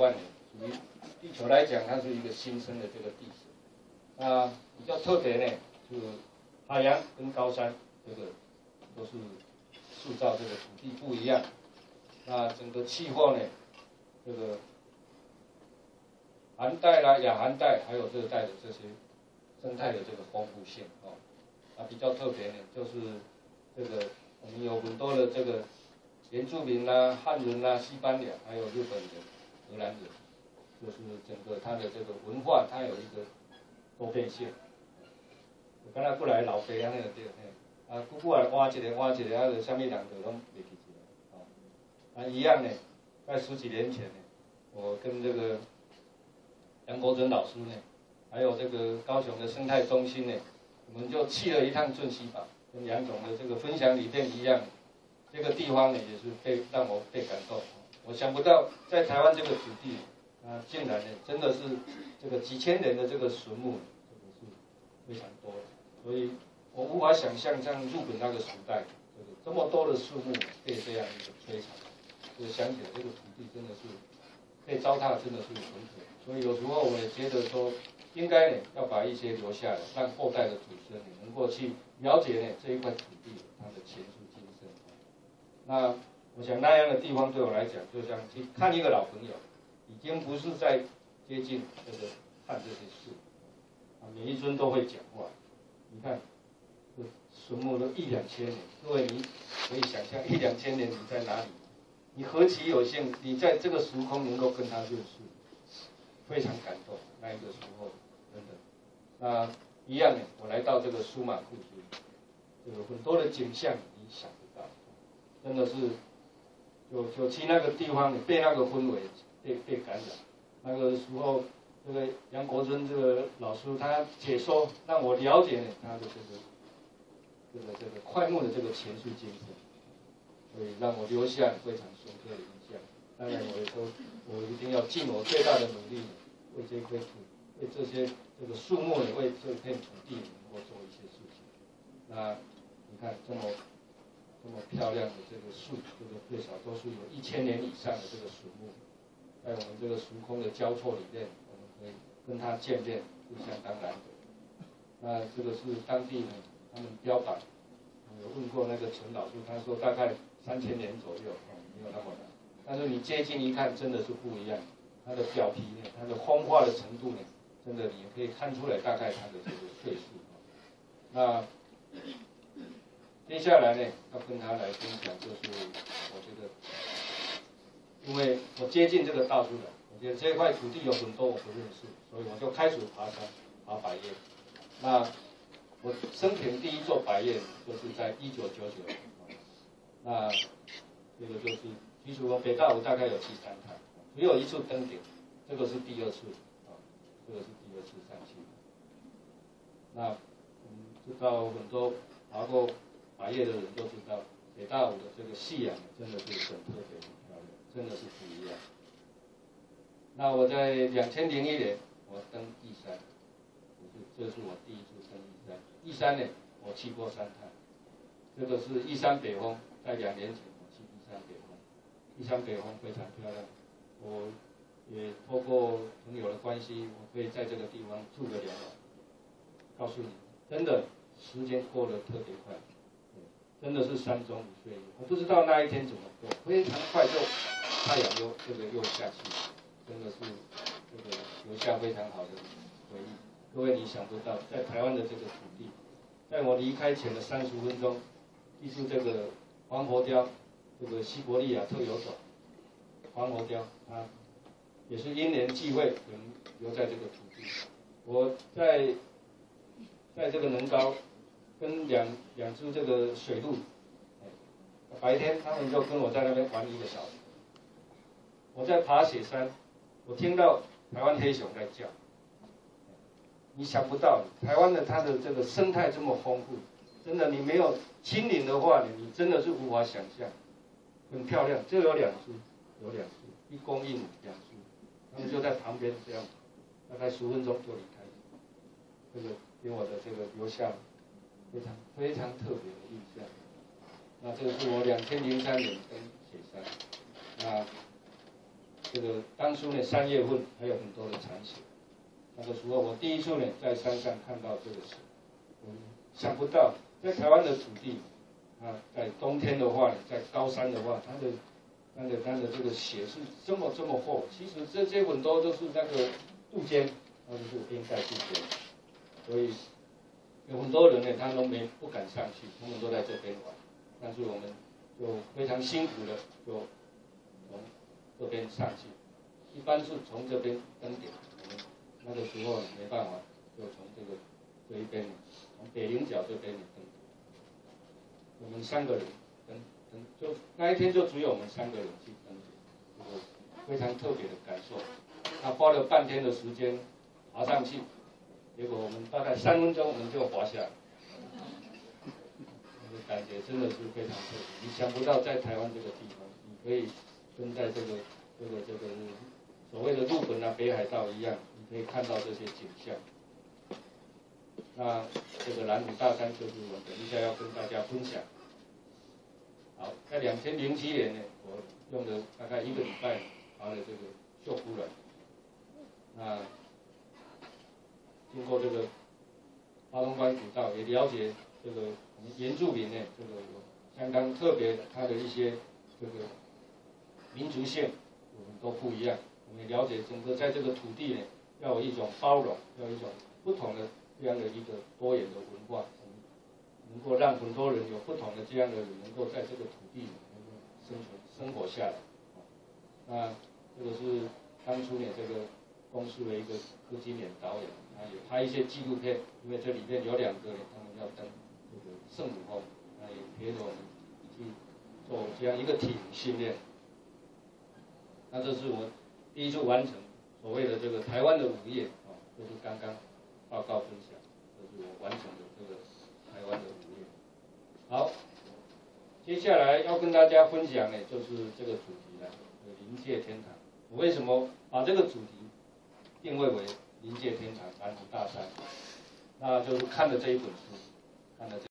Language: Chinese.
万年，属于地球来讲，它是一个新生的这个地质。那比较特别呢，就海洋跟高山这个都是塑造这个土地不一样。那整个气候呢，这个寒带啦、亚寒带还有热带的这些生态的这个丰富性哦。啊，比较特别呢，就是这个我们有很多的这个原住民啦、汉人啦、西班牙，还有日本人、荷兰人，就是整个它的这个文化，它有一个多变性。我刚才过来老北啊那个地嘿，啊，姑姑来挖一个挖一个，啊，就啥物人就拢袂记起来，哦，啊一样呢，在十几年前呢，我跟这个杨国珍老师呢，还有这个高雄的生态中心呢。我们就去了一趟镇西堡，跟杨总的这个分享理念一样，这个地方呢也是被让我被感动。我想不到在台湾这个土地，啊，竟然呢真的是这个几千年的这个树木，这个是非常多的。所以我无法想象像日本那个时代，这个这么多的树木被这样一个摧残，就想起来这个土地真的是被糟蹋，真的是很可。所以有时候我也觉得说。应该，要把一些留下来，让后代的子孙能够去了解呢这一块土地它的前世今生。那我想那样的地方对我来讲，就像去看一个老朋友，已经不是在接近这个看这些事，每一尊都会讲话。你看，这树木都一两千年，各位你可以想象一两千年你在哪里？你何其有幸，你在这个时空能够跟他认识，非常感动。那一个时候。等等，那一样呢。我来到这个苏马库区，这个很多的景象你想不到，真的是，就就去那个地方，你被那个氛围被被感染。那个时候，这个杨国珍这个老师他解说，让我了解他的这个这个这个快木的这个前世今生，所以让我留下非常深刻的印象。当然，我也说，我一定要尽我最大的努力，为这块土。为这些这个树木也为这片土地能够做一些事情。那你看这么这么漂亮的这个树，这个最少都是有一千年以上的这个树木，在我们这个时空的交错里面，我们可以跟它见面，是相当难得。那这个是当地呢，他们标榜，有问过那个陈老师，他说大概三千年左右，没有那么难。但是你接近一看，真的是不一样，它的表皮呢，它的风化的程度呢。真的，你可以看出来大概它的这个岁数。那接下来呢，要跟他来分享，就是我觉得，因为我接近这个大树了，我觉得这块土地有很多我不认识，所以我就开始爬山，爬百叶。那我生平第一座百叶，就是在一九九九年。那这个就是，其实我北大我大概有去三趟，只有一次登顶，这个是第二次。啊这个是第二次上去，那我们知道很多爬过白叶的人都知道，北大武的这个夕阳真的是很特别、很漂亮，真的是不一样。那我在两千零一年我登玉山，是这是我第一次登玉山。一山呢，我去过三趟，这个是玉山北峰，在两年前我去玉山北峰，玉山北峰非常漂亮，我。也透过朋友的关系，我可以在这个地方住个两晚。告诉你，真的时间过得特别快，真的是山中无岁。我不知道那一天怎么过，非常快就太阳又这个又下去，真的是这个留下非常好的回忆。各位你想不到，在台湾的这个土地，在我离开前的三十分钟，记住这个黄喉貂，这个西伯利亚特有种黄喉貂，它。也是因缘际会，能留在这个土地。我在在这个能高，跟两两只这个水鹿，白天他们就跟我在那边玩一个小时。我在爬雪山，我听到台湾黑熊在叫。你想不到，台湾的它的这个生态这么丰富，真的你没有亲临的话，你真的是无法想象。很漂亮，这有两只，有两只，一公一母两只。他们就在旁边这样，大概十分钟就离开，这个给我的这个留下非常非常特别的印象。那这个是我两千零三年登雪山，那这个当初呢三月份还有很多的残雪，那个时候我第一次呢在山上看到这个雪，我想不到在台湾的土地，啊，在冬天的话，在高山的话，它的那个它的这个雪是这么这么厚，其实这些很多都是那个杜鹃，它就是边盖杜鹃，所以有很多人呢，他都没不敢上去，他们都在这边玩，但是我们就非常辛苦的就从这边上去，一般是从这边登顶，我们那个时候没办法，就从这个这一边，从北岭角这边登顶，我们三个人登登。就那一天就只有我们三个人去登顶，这个非常特别的感受。他花了半天的时间爬上去，结果我们大概三分钟我们就滑下来，那个感觉真的是非常特别。你想不到在台湾这个地方，你可以跟在这个这个这个所谓的日本啊北海道一样，你可以看到这些景象。那这个蓝湖大山就是我等一下要跟大家分享。好，在两千零七年呢，我用了大概一个礼拜爬了这个秀姑峦。那经过这个八东关古道，也了解这个原住民呢，这个有相当特别的，它的一些这个民族性，我们都不一样。我们也了解整个在这个土地呢，要有一种包容，要有一种不同的这样的一个多元的文化。能够让很多人有不同的这样的人，能够在这个土地能够生存生活下来。那这个是当初呢，这个公司的一个柯金莲导演，他有拍一些纪录片，因为这里面有两个，他们要登这个圣母峰，那也陪着我们去做这样一个体能训练。那这是我第一次完成所谓的这个台湾的午夜啊，就是刚刚报告分享，这是我完成的这个台湾的午夜。好，接下来要跟大家分享的，就是这个主题了，临界天堂。我为什么把这个主题定位为临界天堂南湖大山？那就是看了这一本书，看了这。